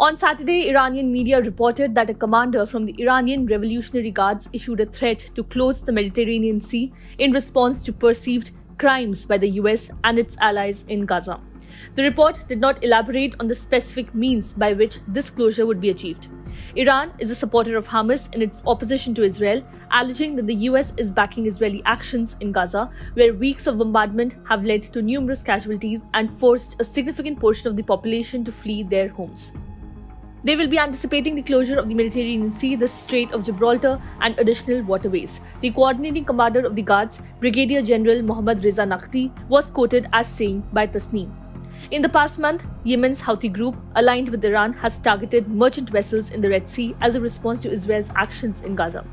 On Saturday, Iranian media reported that a commander from the Iranian Revolutionary Guards issued a threat to close the Mediterranean Sea in response to perceived crimes by the US and its allies in Gaza. The report did not elaborate on the specific means by which this closure would be achieved. Iran is a supporter of Hamas in its opposition to Israel, alleging that the US is backing Israeli actions in Gaza, where weeks of bombardment have led to numerous casualties and forced a significant portion of the population to flee their homes. They will be anticipating the closure of the Mediterranean Sea, the Strait of Gibraltar, and additional waterways. The coordinating commander of the Guards, Brigadier General Mohammad Reza Naqvi, was quoted as saying by Tasnim. In the past month, Yemen's Houthi group, aligned with Iran, has targeted merchant vessels in the Red Sea as a response to Israel's actions in Gaza.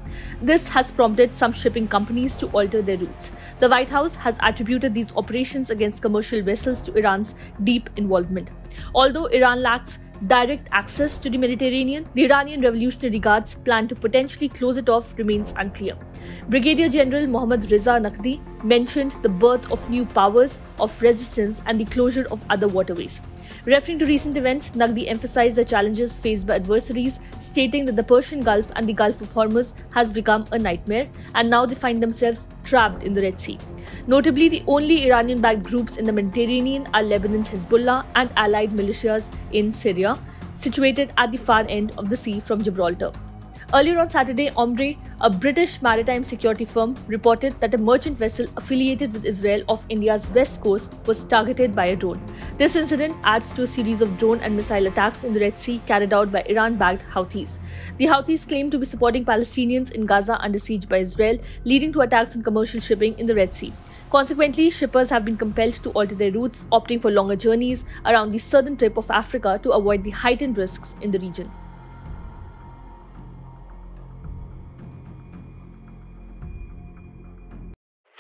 This has prompted some shipping companies to alter their routes. The White House has attributed these operations against commercial vessels to Iran's deep involvement. Although Iran lacks direct access to the Mediterranean, the Iranian Revolutionary Guard's plan to potentially close it off remains unclear. Brigadier General Mohammad Reza Naqvi mentioned the birth of new powers of resistance and the closure of other waterways. Referring to recent events, Naqvi emphasized the challenges faced by adversaries, stating that the Persian Gulf and the Gulf of Hormuz has become a nightmare and now they find themselves trapped in the Red Sea. Notably, the only Iranian backed groups in the Mediterranean are Lebanon's Hezbollah and allied militias in Syria, situated at the far end of the sea from Gibraltar. Earlier on Saturday, Ambrey, a British maritime security firm, reported that a merchant vessel affiliated with Israel off India's west coast was targeted by a drone. This incident adds to a series of drone and missile attacks in the Red Sea carried out by Iran backed Houthis. The Houthis claim to be supporting Palestinians in Gaza under siege by Israel, leading to attacks on commercial shipping in the Red Sea. Consequently, shippers have been compelled to alter their routes, opting for longer journeys around the southern tip of Africa to avoid the heightened risks in the region.